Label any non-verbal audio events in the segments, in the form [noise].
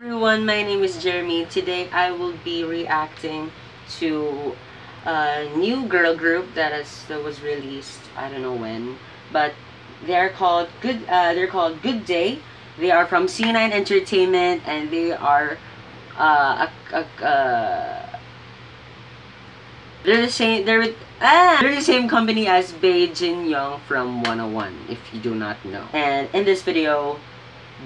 everyone, my name is Jeremy. Today I will be reacting to a new girl group that was released. I don't know when, but they are called Good. Uh, they're called Good Day. They are from C9 Entertainment, and they are uh, a, a, uh, they're the same. They're ah, they're the same company as Bae Jin Young from 101. If you do not know, and in this video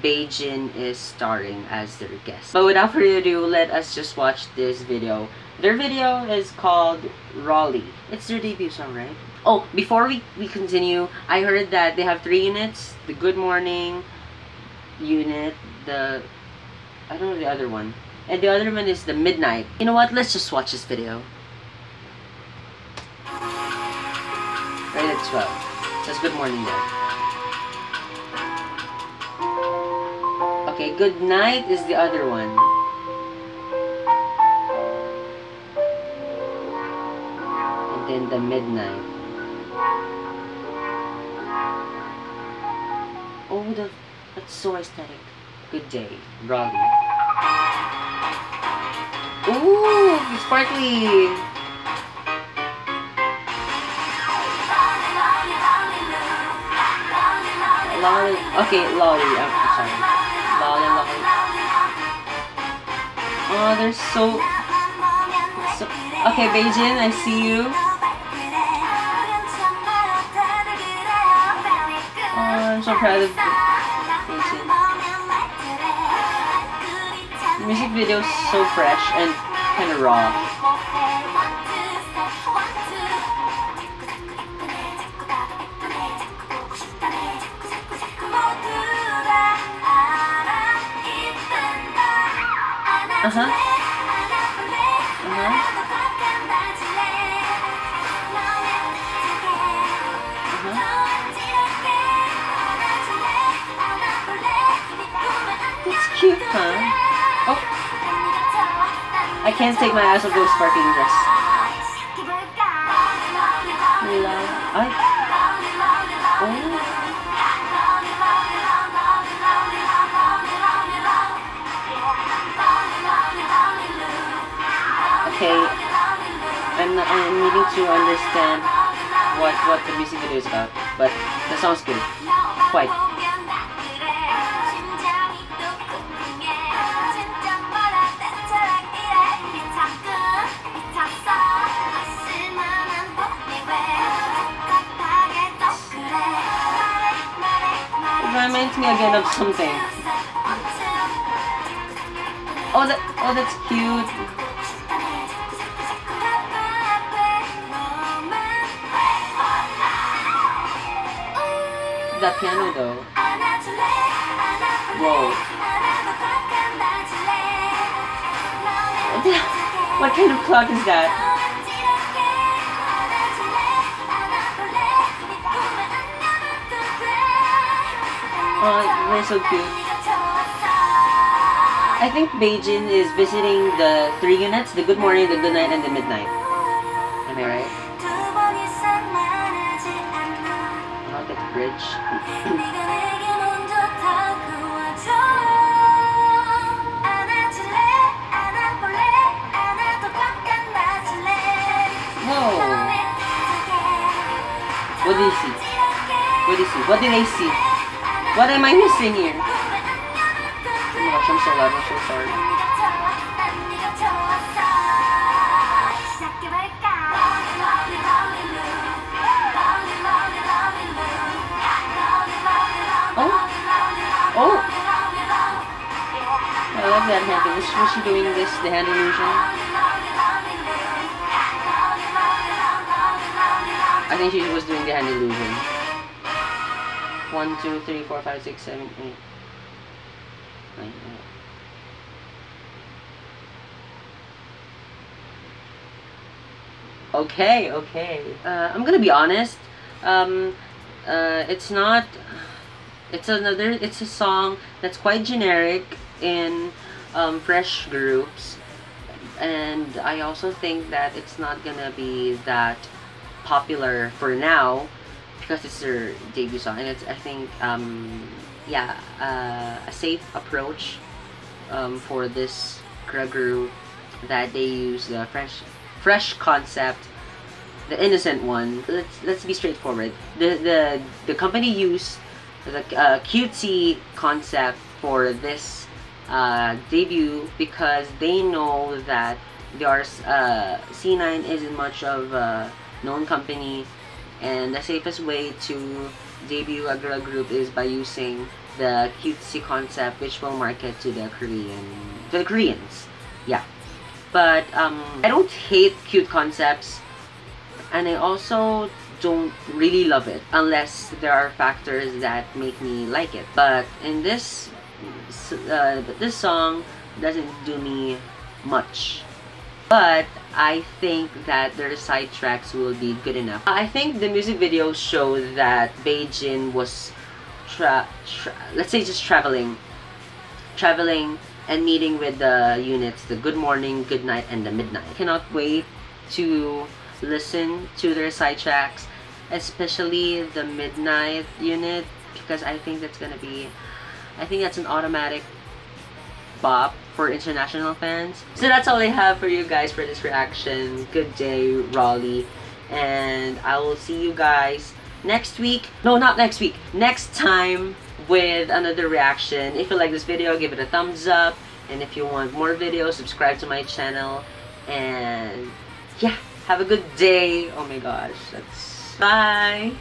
Baejin is starring as their guest. But without further ado, let us just watch this video. Their video is called Rolly. It's their debut song, right? Oh, before we, we continue, I heard that they have three units. The Good Morning unit, the... I don't know the other one. And the other one is the Midnight. You know what? Let's just watch this video. Right at 12. Says Good Morning there. Okay, good night is the other one. And then the midnight. Oh, the, that's so aesthetic. Good day, Rolly. Ooh, sparkly. Lolly. Okay, Lolly. I'm sorry. Oh, they're so, so. Okay, Baejin, I see you. Oh, I'm so proud of Baejin. The music video is so fresh and kind of raw. Uh-huh. Uh-huh. Uh-huh. It's cute, huh? Oh. I can't take my eyes off those sparkling dress. Ay. Okay, I'm, not, I'm needing to understand what, what the music video is about, but the song's good. Quite. It reminds me again of something. Oh, that, oh, that's cute. That piano though. Whoa. [laughs] What, kind of clock is that? Oh, they're so cute. I think Baejin is visiting the three units, the good morning, the good night, and the midnight. Am I right? Bridge. Whoa! What do you see? What do you see? What did I see? What am I missing here? Oh my gosh, I'm so loud. I'm so sorry. Love that hand. Was, was she doing this, the hand illusion? I think she was doing the hand illusion. One, two, three, four, five, six, seven, eight, nine, eight. Okay, okay. Uh, I'm gonna be honest. Um, uh, it's not. It's another. It's a song that's quite generic in um, fresh groups. And I also think that it's not gonna be that popular for now because it's their debut song. And it's I think um, yeah uh, a safe approach um, for this group that they use the fresh fresh concept the innocent one. Let's let's be straightforward. The the the company used the uh, cutesy concept for this uh, debut because they know that there's uh, C9 isn't much of a known company and the safest way to debut a girl group is by using the cutesy concept which will market to the Korean to the Koreans. Yeah. But um, I don't hate cute concepts and I also don't really love it unless there are factors that make me like it but in this uh, this song doesn't do me much but I think that their side tracks will be good enough. I think the music video showed that Baejin was tra, tra let's say just traveling traveling and meeting with the units the good morning, good night, and the midnight. I cannot wait to listen to their side tracks especially the midnight unit because I think that's gonna be I think that's an automatic bop for international fans. So that's all I have for you guys for this reaction. Good day, Rolly. And I will see you guys next week. No, not next week. Next time with another reaction. If you like this video, give it a thumbs up. And if you want more videos, subscribe to my channel. And yeah, have a good day. Oh my gosh. That's bye.